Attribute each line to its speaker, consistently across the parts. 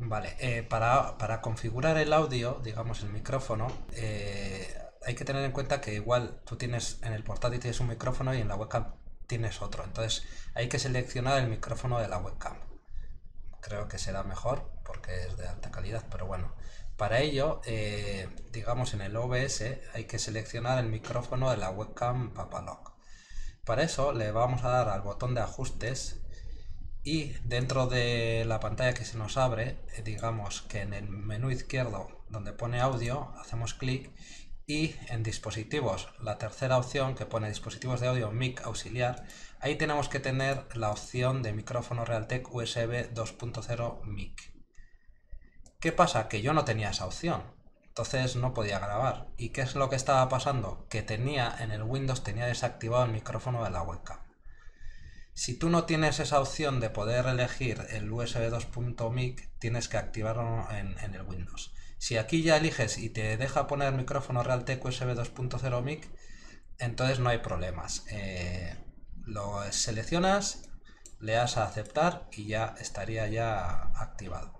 Speaker 1: Vale, eh, para, para, configurar el audio, digamos el micrófono, eh, hay que tener en cuenta que igual tú tienes en el portátil tienes un micrófono y en la webcam tienes otro. Entonces hay que seleccionar el micrófono de la webcam. Creo que será mejor porque es de alta calidad, pero bueno. Para ello, eh, digamos en el OBS hay que seleccionar el micrófono de la webcam Papalog. Para eso le vamos a dar al botón de ajustes y dentro de la pantalla que se nos abre, eh, digamos que en el menú izquierdo donde pone audio, hacemos clic y en dispositivos, la tercera opción que pone dispositivos de audio mic auxiliar, ahí tenemos que tener la opción de micrófono Realtek USB 2.0 mic. ¿Qué pasa? Que yo no tenía esa opción, entonces no podía grabar. ¿Y qué es lo que estaba pasando? Que tenía en el Windows tenía desactivado el micrófono de la webcam. Si tú no tienes esa opción de poder elegir el USB 2.mic, tienes que activarlo en, el Windows. Si aquí ya eliges y te deja poner micrófono Realtek USB 2.0 mic, entonces no hay problemas. Eh, lo seleccionas, le das a aceptar y ya estaría ya activado.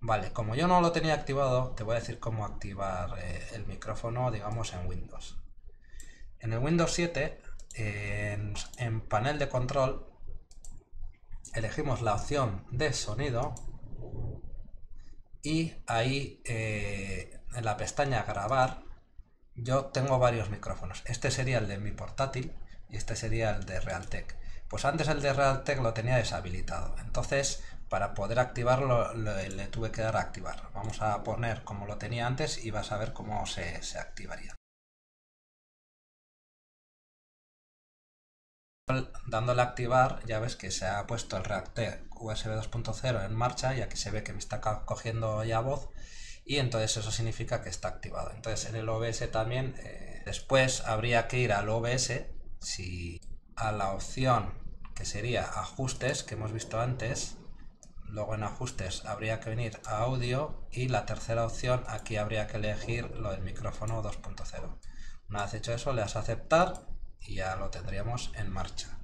Speaker 1: Vale, como yo no lo tenía activado, te voy a decir cómo activar eh, el micrófono, digamos, en Windows. En el Windows 7 en, panel de control elegimos la opción de sonido y ahí eh, en la pestaña grabar yo tengo varios micrófonos. Este sería el de mi portátil y este sería el de Realtek. Pues antes el de Realtek lo tenía deshabilitado. Entonces para poder activarlo le, tuve que dar a activar. Vamos a poner como lo tenía antes y vas a ver cómo se activaría. Dándole activar ya ves que se ha puesto el Reactor USB 2.0 en marcha y aquí se ve que me está cogiendo ya voz y entonces eso significa que está activado. Entonces en el OBS también eh, después habría que ir al OBS si a la opción que sería ajustes que hemos visto antes luego en ajustes habría que venir a audio y la tercera opción aquí habría que elegir lo del micrófono 2.0 una vez hecho eso le das a aceptar y ya lo tendríamos en marcha.